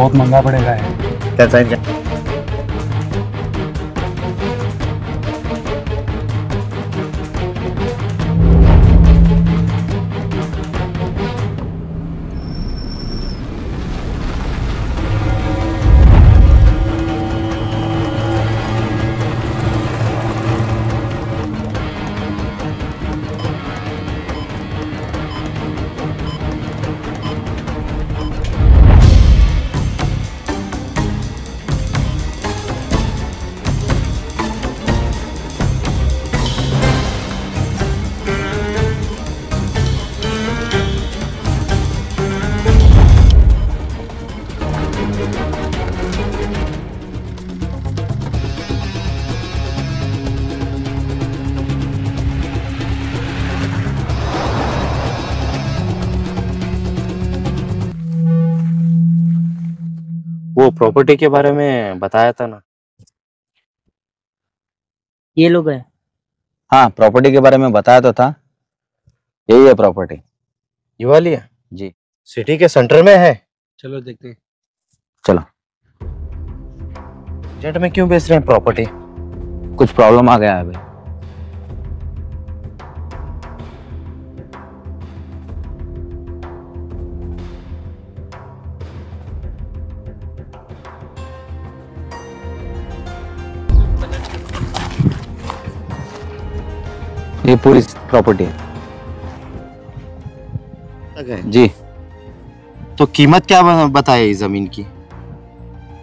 बहुत महँगा पड़ेगा है वो प्रॉपर्टी के बारे में बताया था ना। ये लोग है। हाँ प्रॉपर्टी के बारे में बताया तो था। यही है प्रॉपर्टी ये वाली है? जी। सिटी के सेंटर में है? चलो देखते हैं। चलो। जेट में क्यों बेच रहे हैं प्रॉपर्टी कुछ प्रॉब्लम आ गया है अभी। ये पूरी प्रॉपर्टी है। जी। तो कीमत क्या ब- बताई इस ज़मीन की?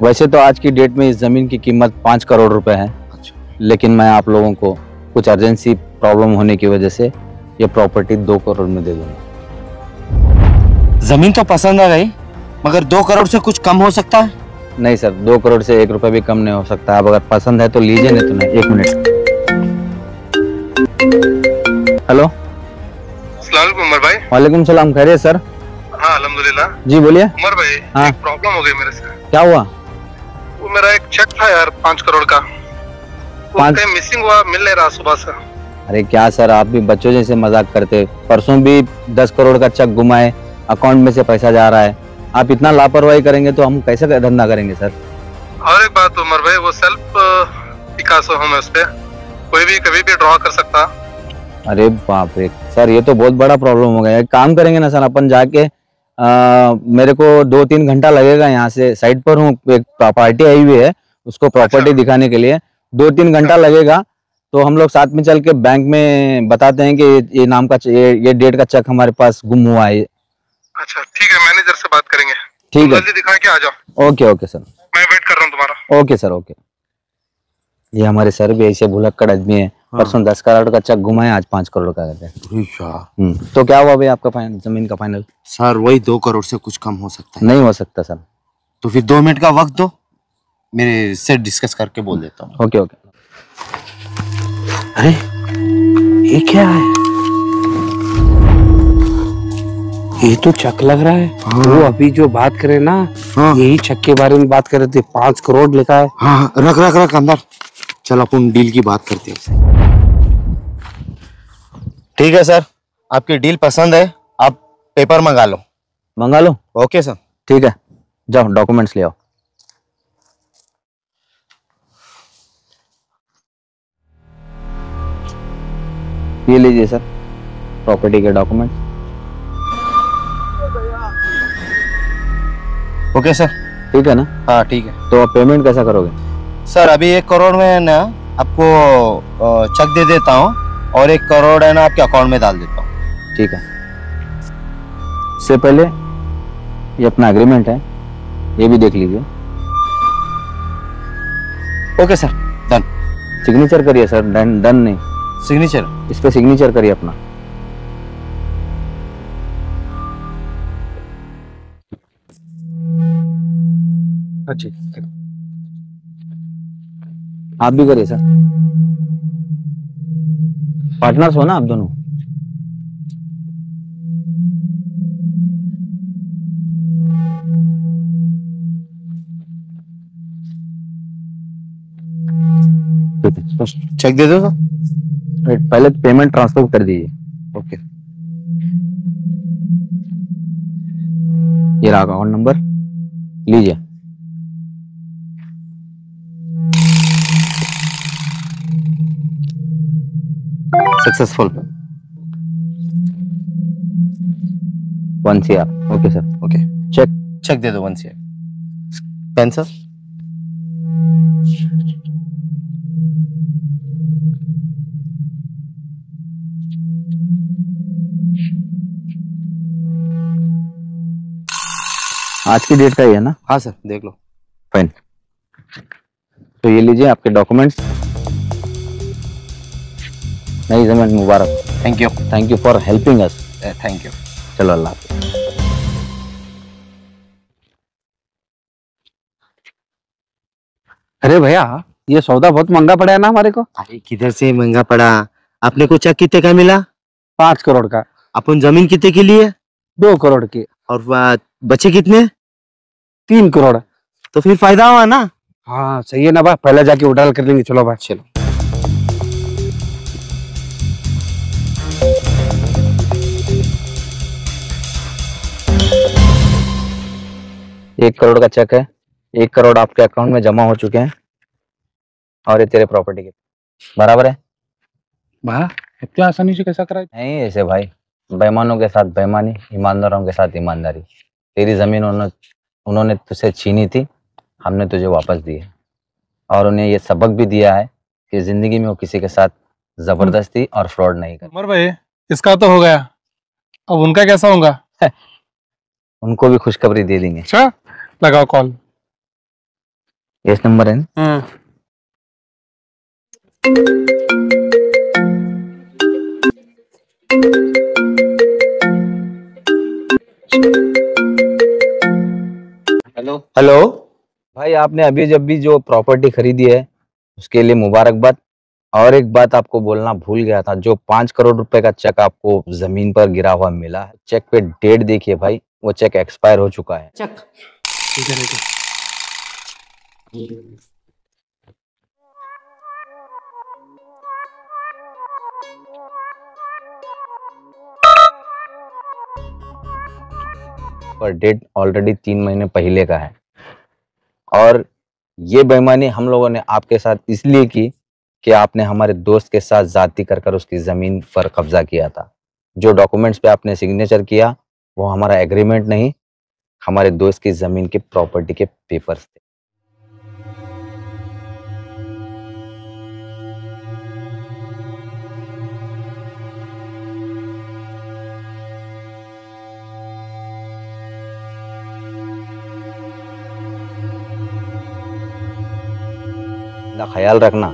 वैसे तो आज की डेट में इस ज़मीन की कीमत पाँच करोड़ रुपए है। अच्छा। लेकिन मैं आप लोगों को कुछ अर्जेंसी प्रॉब्लम होने की वजह से ये प्रॉपर्टी दो करोड़ में दे दूँगा। ज़मीन तो पसंद आ गई मगर दो करोड़ से कुछ कम हो सकता है? नहीं सर दो करोड़ से एक रुपए भी कम नहीं हो सकता। अब अगर पसंद है तो लीजिए नहीं तो नहीं। एक मिनट। हेलो उमर भाई वालेकुम सलाम खैरियत सर हाँ अल्हम्दुलिल्लाह जी बोलिए। उमर भाई हाँ। प्रॉब्लम हो गई मेरे से। क्या हुआ? वो मेरा एक चेक था यार पाँच करोड़ का। पाँच- कहीं मिसिंग हुआ मिल नहीं रहा सुबह से। अरे क्या सर आप भी बच्चों जैसे मज़ाक करते। परसों भी दस करोड़ का चेक घुमाए अकाउंट में से पैसा जा रहा है। आप इतना लापरवाही करेंगे तो हम कैसे धंधा करेंगे सर और एक बात उमर भाई वो सेल्फ पिकासो हूँ मैं उस पे। कोई भी कभी भी ड्रॉ कर सकता। अरे बाप रे सर ये तो बहुत बड़ा प्रॉब्लम हो गया। काम करेंगे ना सर अपन जाके आ, मेरे को दो तीन घंटा लगेगा यहाँ से। साइड पर हूँ एक पार्टी आई हुई है उसको प्रॉपर्टी अच्छा। दिखाने के लिए। दो तीन घंटा लगेगा तो हम लोग साथ में चल के बैंक में बताते हैं कि ये, ये नाम का ये, ये डेट का चेक हमारे पास गुम हुआ है। अच्छा ठीक है मैनेजर से बात करेंगे। ठीक है। जल्दी दिखा के आ जाओ। ओके ओके सर मैं वेट कर रहा हूँ तुम्हारा। ओके सर ओके ये हमारे सर भी ऐसे भुलक्कड़ आदमी है। परसों दस करोड़ का चेक घुमाए आज पाँच करोड़ का कहते हैं। हम्म, तो क्या हुआ भाई आपका फाइनल ज़मीन का फाइनल? सर वही दो करोड़ से कुछ कम हो सकता है। नहीं हो सकता सर। तो फिर दो मिनट का वक्त दो मेरे से डिस्कस करके बोल देता हूँ। Okay okay. अरे ये क्या है? ये तो चक लग रहा है। वो अभी जो बात करे ना हाँ। यही चक के बारे में बात कर रहे थे पाँच करोड़ लिखा है हाँ रख रख रख अंदर। चल अपन डील की बात करते हैं। ठीक है सर आपकी डील पसंद है आप पेपर मंगा लो। मंगा लो? ओके सर ठीक है जाओ डॉक्यूमेंट्स ले आओ। ये लीजिए सर प्रॉपर्टी के डॉक्यूमेंट ओके सर ठीक है ना? हाँ ठीक है। तो आप पेमेंट कैसा करोगे? सर अभी एक करोड़ में ना आपको चेक दे देता हूँ और एक करोड़ है ना आपके अकाउंट में डाल देता हूँ। ठीक है? इससे पहले ये अपना एग्रीमेंट है ये भी देख लीजिए। ओके सर डन सिग्नेचर करिए सर डन डन नहीं। सिग्नेचर इस पे सिग्नेचर करिए अपना। अच्छा आप भी करिए सर। पार्टनर्स हो ना आप दोनों? चेक दे दो सर। पहले पेमेंट ट्रांसफ़र कर दीजिए। ओके ये रहा अकाउंट नंबर लीजिए। Successful one C R okay sir okay cheque cheque दे दो वन सी पेन सर आज की डेट का ही है ना? हाँ सर देख लो. फाइन तो ये लीजिए आपके डॉक्यूमेंट्स नई ज़मीन मुबारक thank you thank you for helping us thank you चलो अल्लाह अरे भैया ये सौदा बहुत महँगा पड़ा है ना हमारे को? अरे किधर से महँगा पड़ा? आपने को चेक कितने का मिला? पाँच करोड़ का। अपन ज़मीन कितने के लिए? दो करोड़ की। और बचे कितने? तीन करोड़। तो फिर फ़ायदा हुआ ना? हाँ सही है ना बा पहले जाके उड़ाल कर लेंगे। चलो भाई। चलो। एक करोड़ का चेक है। एक करोड़ आपके अकाउंट में जमा हो चुके हैं। और ये तेरे प्रॉपर्टी के। बराबर है? वाह इतनी आसानी से कैसा करा नहीं ऐसे भाई बेईमानों के साथ बेईमानी ईमानदारों के साथ ईमानदारी। तेरी ज़मीन उन्होंने उन्होंने तुझसे छीनी थी हमने तुझे वापस दी है। और उन्हें ये सबक भी दिया है कि ज़िंदगी में वो किसी के साथ ज़बरदस्ती और फ्रॉड नहीं कर। भाई इसका तो हो गया। अब उनका कैसा होगा? उनको भी खुशखबरी दे देंगे। अच्छा। लगाओ कॉल। इस नंबर है ना? हेलो। हेलो। भाई आपने अभी जब भी जो प्रॉपर्टी खरीदी है उसके लिए मुबारकबाद। और एक बात आपको बोलना भूल गया था जो पाँच करोड़ रुपए का चेक आपको ज़मीन पर गिरा हुआ मिला है चेक पे डेट देखिए भाई वो चेक एक्सपायर हो चुका है। चेक इधर इधर पर डेट ऑलरेडी तीन महीने पहले का है। और ये बेईमानी हम लोगों ने आपके साथ इसलिए की कि आपने हमारे दोस्त के साथ जाति कर कर उसकी ज़मीन पर कब्जा किया था। जो डॉक्यूमेंट्स पे आपने सिग्नेचर किया, वो हमारा एग्रीमेंट नहीं हमारे दोस्त की ज़मीन के प्रॉपर्टी के पेपर्स थे। ख्याल रखना,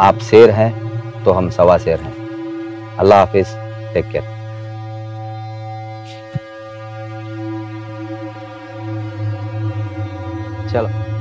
आप शेर हैं तो हम सवा शेर हैं। अल्लाह हाफिज टेक केयर चलो